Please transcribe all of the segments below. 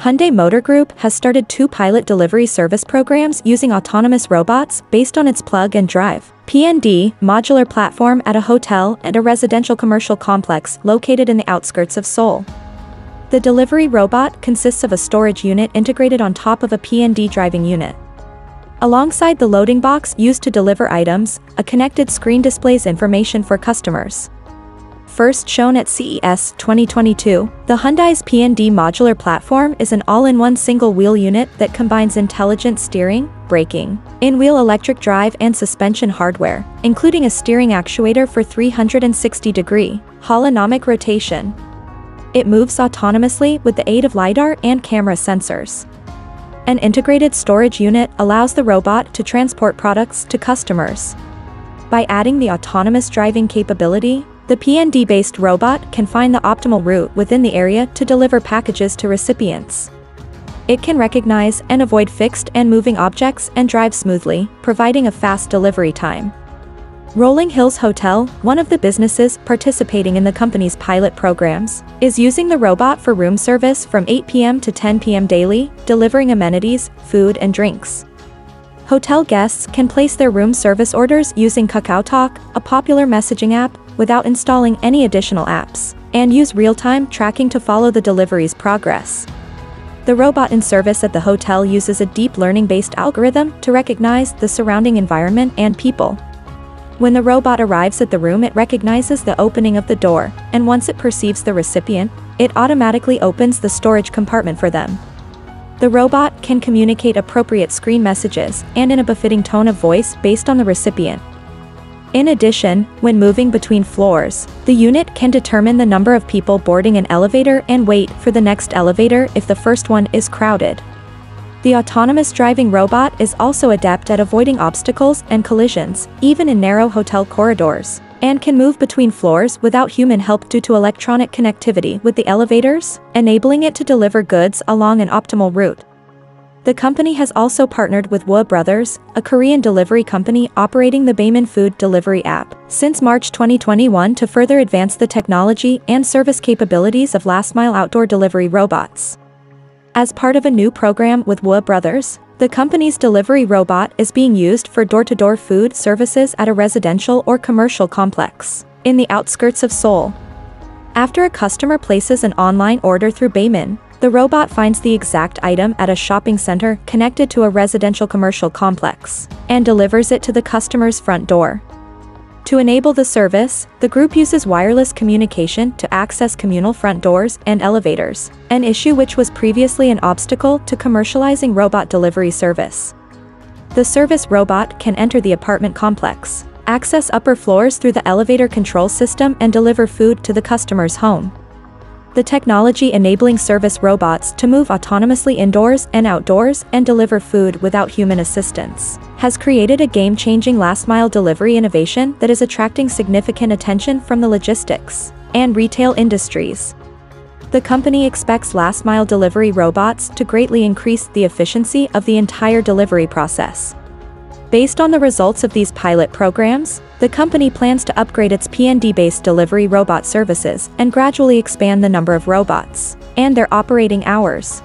Hyundai Motor Group has started two pilot delivery service programs using autonomous robots based on its plug and drive PND modular platform at a hotel and a residential commercial complex located in the outskirts of Seoul. The delivery robot consists of a storage unit integrated on top of a PND driving unit. Alongside the loading box used to deliver items, a connected screen displays information for customers first shown at CES 2022, the Hyundai's PND modular platform is an all-in-one single-wheel unit that combines intelligent steering, braking, in-wheel electric drive and suspension hardware, including a steering actuator for 360-degree holonomic rotation. It moves autonomously with the aid of LiDAR and camera sensors. An integrated storage unit allows the robot to transport products to customers. By adding the autonomous driving capability, the PND-based robot can find the optimal route within the area to deliver packages to recipients. It can recognize and avoid fixed and moving objects and drive smoothly, providing a fast delivery time. Rolling Hills Hotel, one of the businesses participating in the company's pilot programs, is using the robot for room service from 8 p.m. to 10 p.m. daily, delivering amenities, food and drinks. Hotel guests can place their room service orders using KakaoTalk, a popular messaging app, without installing any additional apps, and use real-time tracking to follow the delivery's progress. The robot in service at the hotel uses a deep learning-based algorithm to recognize the surrounding environment and people. When the robot arrives at the room it recognizes the opening of the door, and once it perceives the recipient, it automatically opens the storage compartment for them. The robot can communicate appropriate screen messages and in a befitting tone of voice based on the recipient, in addition, when moving between floors, the unit can determine the number of people boarding an elevator and wait for the next elevator if the first one is crowded. The autonomous driving robot is also adept at avoiding obstacles and collisions, even in narrow hotel corridors, and can move between floors without human help due to electronic connectivity with the elevators, enabling it to deliver goods along an optimal route. The company has also partnered with Woowa Brothers, a Korean delivery company operating the Baemin food delivery app, since March 2021 to further advance the technology and service capabilities of last-mile outdoor delivery robots. As part of a new program with Woowa Brothers, the company's delivery robot is being used for door-to-door -door food services at a residential or commercial complex in the outskirts of Seoul. After a customer places an online order through Baemin, the robot finds the exact item at a shopping center connected to a residential commercial complex and delivers it to the customer's front door. To enable the service, the group uses wireless communication to access communal front doors and elevators, an issue which was previously an obstacle to commercializing robot delivery service. The service robot can enter the apartment complex, access upper floors through the elevator control system and deliver food to the customer's home. The technology enabling service robots to move autonomously indoors and outdoors and deliver food without human assistance has created a game-changing last-mile delivery innovation that is attracting significant attention from the logistics and retail industries. The company expects last-mile delivery robots to greatly increase the efficiency of the entire delivery process. Based on the results of these pilot programs, the company plans to upgrade its PND-based delivery robot services and gradually expand the number of robots and their operating hours.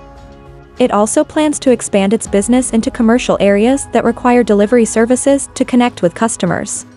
It also plans to expand its business into commercial areas that require delivery services to connect with customers.